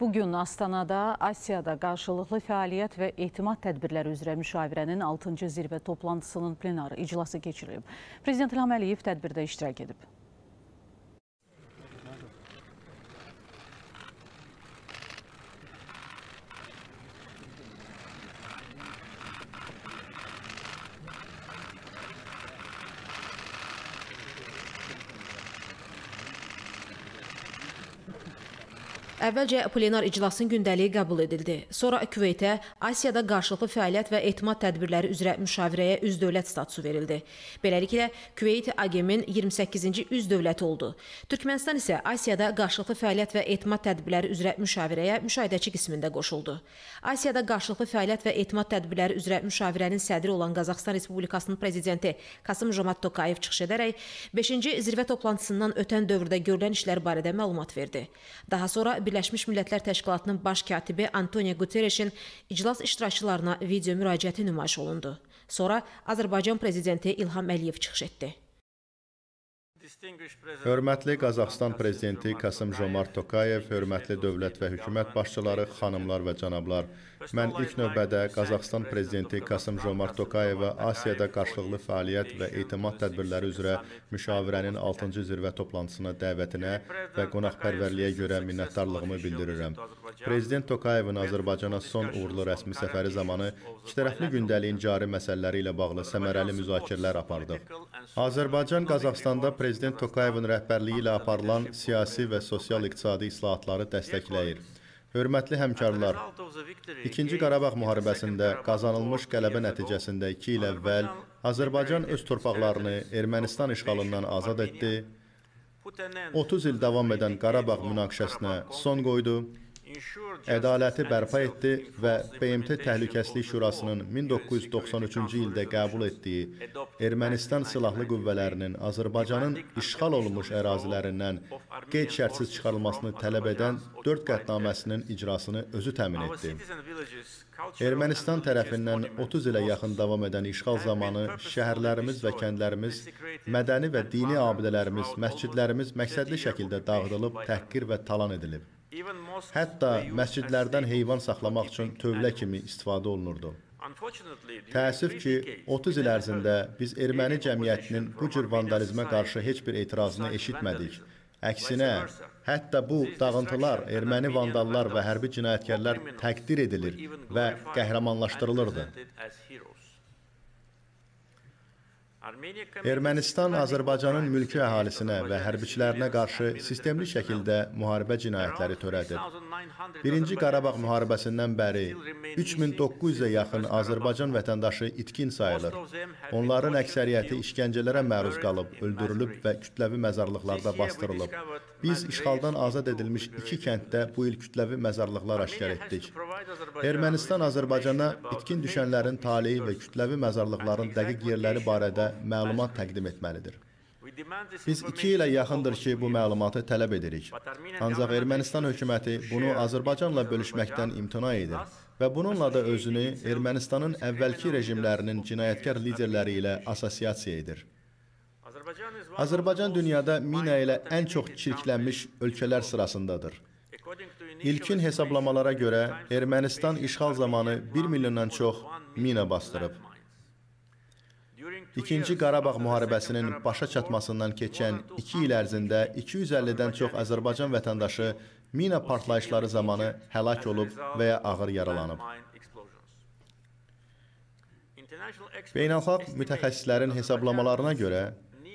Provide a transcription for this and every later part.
Bugün Astanada Asiyada qarşılıqlı fəaliyyət və etimad tədbirləri üzrə müşavirənin 6-cı zirvə toplantısının plenar iclası keçirilib. Prezident İlham Əliyev tədbirdə iştirak edib. Əvvəlcə plenar iclasın gündəliyi qəbul edildi. Sonra Küveytə Asiyada qarşılıqlı fəaliyyət və etimad tədbirləri üzrə müşavirəyə üz dövlət statusu verildi. Beləliklə, Küveyt AGM-in 28-ci üz dövləti oldu. Türkmənistan isə Asiyada qarşılıqlı fəaliyyət və etimad tədbirləri üzrə müşavirəyə müşahidəçi qismində qoşuldu. Asiyada qarşılıqlı fəaliyyət və etimad tədbirləri üzrə müşavirənin sədri olan Qazaxstan Respublikasının prezidenti Kasım Jomart Tokayev çıxış edərək 5-ci zirvə toplantısından ötən dövrdə görülən işlər barədə məlumat verdi. Daha sonra Birləşmiş Millətlər Təşkilatının baş katibi Antonio Guterreşin iclas iştirakçılarına video müraciəti nümayiş olundu. Sonra Azərbaycan prezidenti İlham Əliyev çıxış etdi. Hörmətli Qazaxstan prezidenti Kasım Jomart Tokayev, hörmətli dövlət və hökumət başçıları, xanımlar və cənablar, mən ilk növbədə Qazaxstan prezidenti Kasım Jomart Tokayeva Asiyada qarşılıqlı fəaliyyət və etimad tədbirləri üzrə müşavirənin 6-cı zirvə toplantısına dəvətinə və qonaqpərvərliyə görə minnətdarlığımı bildirirəm. Prezident Tokayevin Azərbaycana son uğurlu rəsmi səfəri zamanı ikitərəfli gündəliyin cari məsələləri ilə bağlı səmərəli müzakirələr apardıq. Azərbaycan Qazaxstanda prezident Tokayevin rəhbərliyi ilə aparılan siyasi və sosial-iqtisadi islahatları dəstəkləyir. Hörmətli həmkarlar, 2-ci Qarabağ müharibəsində qazanılmış qələbə nəticəsində 2 il əvvəl Azərbaycan öz torpaqlarını Ermənistan işğalından azad etdi, 30 il davam edən Qarabağ münaqişəsinə son qoydu ədaləti bərpa etdi və BMT Təhlükəsizlik Şurasının 1993-cü ildə qəbul etdiyi Ermənistan silahlı qüvvələrinin Azərbaycanın işğal olunmuş ərazilərindən qeyd-şərtsiz çıxarılmasını tələb edən 4 qətnaməsinin icrasını özü təmin etdi. Ermənistan tərəfindən 30 ilə yaxın davam edən işğal zamanı şəhərlərimiz və kəndlərimiz, mədəni və dini abidələrimiz, məscidlərimiz məqsədli şəkildə dağıdılıb, təhqir və talan edilib. Hətta məscidlərdən heyvan saxlamaq üçün tövlə kimi istifadə olunurdu. Təəssüf ki, 30 il ərzində biz erməni cəmiyyətinin bu cür vandalizmə qarşı heç bir etirazını eşitmədik. Əksinə, hətta bu dağıntılar erməni vandallar və hərbi cinayətkarlar təqdir edilir və qəhrəmanlaşdırılırdı. Ermənistan Azərbaycanın mülki əhalisinə və hərbiçilərinə qarşı sistemli şəkildə müharibə cinayətləri törədib. Birinci Qarabağ müharibəsindən bəri 3900-ə yaxın Azərbaycan vətəndaşı itkin sayılır. Onların əksəriyyəti işgəncələrə məruz qalıb, öldürülüb və kütləvi məzarlıqlarda bastırılıb. Biz işğaldan azad edilmiş iki kənddə bu il kütləvi məzarlıqlar aşkar etdik. Ermənistan Azərbaycana itkin düşənlərin taleyi və kütləvi məzarlıqların dəqiq yerləri barədə məlumat təqdim etməlidir. Biz iki ilə yaxındır ki, bu məlumatı tələb edirik. Ancaq Ermənistan hökuməti bunu Azərbaycanla bölüşməkdən imtina edir və bununla da özünü Ermənistanın əvvəlki rejimlərinin cinayətkar liderləri ilə assosiasiya edir. Azərbaycan dünyada mina ilə ən çox çirklənmiş ölkələr sırasındadır. İlkin hesablamalara görə Ermənistan işğal zamanı 1 milyondan çox mina bastırıb. İkinci Qarabağ müharibəsinin başa çatmasından keçən 2 il ərzində 250-dən çox Azərbaycan vətəndaşı mina partlayışları zamanı həlak olub və ya ağır yaralanıb. Beynəlxalq mütəxəssislərin hesablamalarına görə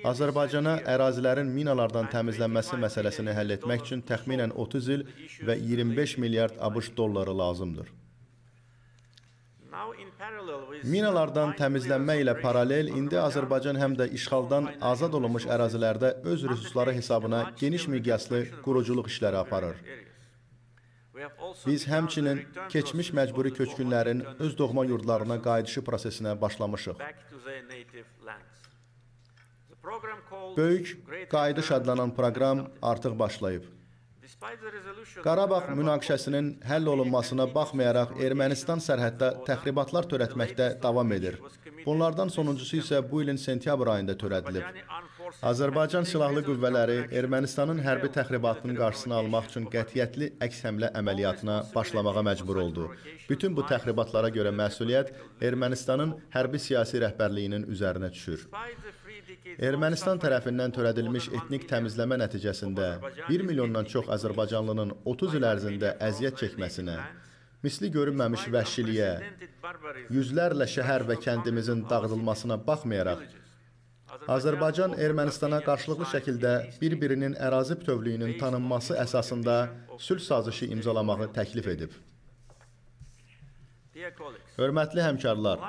Azərbaycana ərazilərin minalardan təmizlənməsi məsələsini həll etmək üçün təxminən 30 il və 25 milyard ABŞ dolları lazımdır. Minalardan təmizlənmə ilə paralel indi Azərbaycan həm də işğaldan azad olunmuş ərazilərdə öz resursları hesabına geniş miqyaslı quruculuq işləri aparır. Biz həmçinin keçmiş məcburi köçkünlərin öz doğma yurdlarına qayıdışı prosesinə başlamışıq. Böyük Qayıdış adlanan proqram artıq başlayıb. Qarabağ münaqişəsinin həll olunmasına baxmayaraq Ermənistan sərhəddə təxribatlar törətməkdə davam edir. Bunlardan sonuncusu isə bu ilin sentyabr ayında törədilib. Azərbaycan Silahlı Qüvvələri Ermənistanın hərbi təxribatının qarşısını almaq üçün qətiyyətli əks həmlə əməliyyatına başlamağa məcbur oldu. Bütün bu təxribatlara görə məsuliyyət Ermənistanın hərbi siyasi rəhbərliyinin üzərinə düşür. Ermənistan tərəfindən törədilmiş etnik təmizləmə nəticəsində 1 milyondan çox azərbaycanlının 30 il ərzində əziyyət çəkməsinə, misli görünməmiş vəhşiliyə, yüzlərlə şəhər və kəndimizin dağıdılmasına baxmayaraq, Azərbaycan Ermənistana qarşılıqlı şəkildə bir-birinin ərazi bütövlüyünün tanınması əsasında sülh sazişi imzalamağı təklif edib. Hörmətli həmkarlar,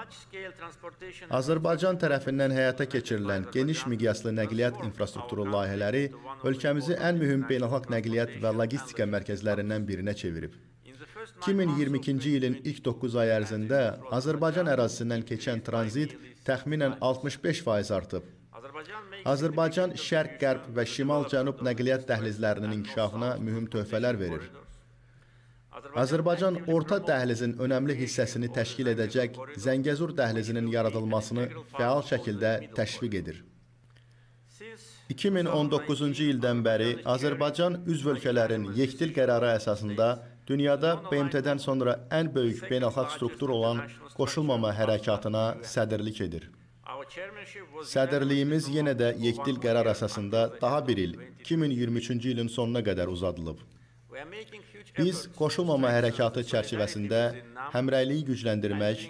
Azərbaycan tərəfindən həyata keçirilən geniş miqyaslı nəqliyyat infrastrukturu layihələri ölkəmizi ən mühüm beynəlxalq nəqliyyat və logistika mərkəzlərindən birinə çevirib. 2022-ci ilin ilk 9 ay ərzində Azərbaycan ərazisindən keçən tranzit təxminən 65% artıb. Azərbaycan şərq-qərb və şimal-cənub nəqliyyat dəhlizlərinin inkişafına mühüm töhfələr verir. Azərbaycan orta dəhlizin önəmli hissəsini təşkil edəcək Zəngəzur dəhlizinin yaradılmasını fəal şəkildə təşviq edir. 2019-cu ildən bəri Azərbaycan üzv ölkələrin yekdil qərarı əsasında dünyada BMT-dən sonra ən böyük beynəlxalq struktur olan qoşulmama hərəkatına sədrlik edir. Sədrliyimiz yenə də yekdil qərar əsasında daha bir il, 2023-cü ilin sonuna qədər uzadılıb. Biz qoşulmama hərəkatı çərçivəsində həmrəyliyi gücləndirmək,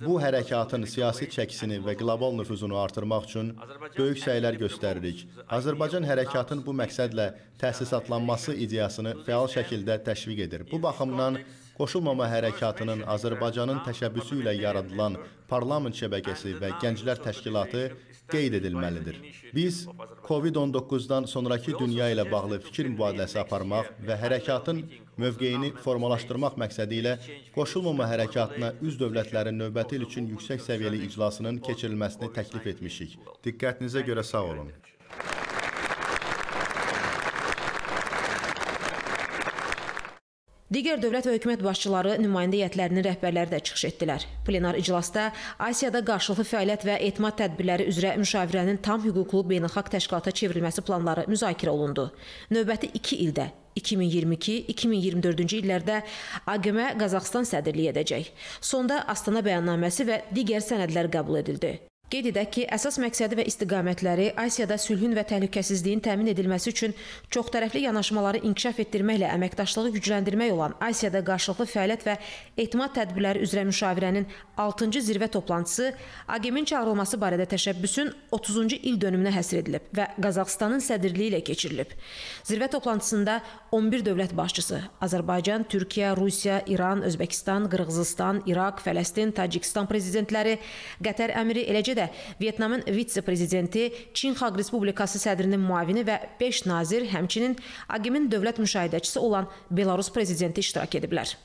bu hərəkatın siyasi çəkisini və qlobal nüfuzunu artırmaq üçün böyük səylər göstəririk. Azərbaycan hərəkatın bu məqsədlə təsisatlanması ideyasını fəal şəkildə təşviq edir. Bu baxımdan Qoşulmama hərəkatının Azərbaycanın təşəbbüsü ilə yaradılan parlament şəbəkəsi və gənclər təşkilatı qeyd edilməlidir. Biz COVID-19-dan sonraki dünya ilə bağlı fikir mübadiləsi aparmaq və hərəkatın mövqeyini formalaşdırmaq məqsədi ilə qoşulmama hərəkatına üz dövlətlərin növbəti il üçün yüksək səviyyəli iclasının keçirilməsini təklif etmişik. Diqqətinizə görə sağ olun. Digər dövlət və hökumət başçıları, nümayəndə heyətlərinin rəhbərləri də çıxış etdilər. Plenar iclasda Asiyada qarşılıqlı fəaliyyət və etimad tədbirləri üzrə müşavirənin tam hüquqlu beynəlxalq təşkilata çevrilməsi planları müzakirə olundu. Növbəti 2 ildə 2022-2024-cü illərdə AQM Qazaxstan sədrliyi edəcək. Sonda Astana bəyannaməsi və digər sənədlər qəbul edildi. Qeyd edək ki, əsas məqsədi və istiqamətləri Asiyada sülhün və təhlükəsizliyin təmin edilməsi üçün çoxtərəfli yanaşmaları inkişaf etdirməklə əməkdaşlığı gücləndirmək olan Asiyada qarşılıqlı fəaliyyət və etimad tədbirləri üzrə müşavirənin 6-cı zirvə toplantısı AQM-in çağırılması barədə təşəbbüsün 30-cu il dönümünə həsr edilib və Qazaxıstanın sədrliyi ilə keçirilib. Zirvə toplantısında 11 dövlət başçısı Azərbaycan, Türkiyə, Rusiya, İran, Özbəkistan, Qırğızıstan, İraq, Fələstin, Tacikistan prezidentləri, Qətər əmiri, eləcə də Vyetnamın vitse-prezidenti, Çin Xalq Respublikası sədrinin müavini və 5 nazir, həmçinin AQM-in dövlət müşahidəçisi olan Belarus prezidenti iştirak ediblər.